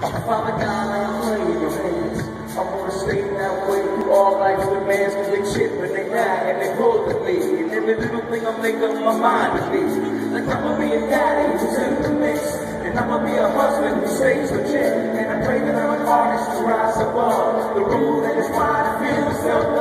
Father God, I pray in your hands. I'm gonna stay that way through all life's demands, cause they chip and they die and they pull the me. And every little thing I make up my mind to be. Like I'ma be a daddy who's in the mix. And I'ma be a husband who stays legit. And I pray that I'm an artist to rise above. The rule that is why I feel self-love.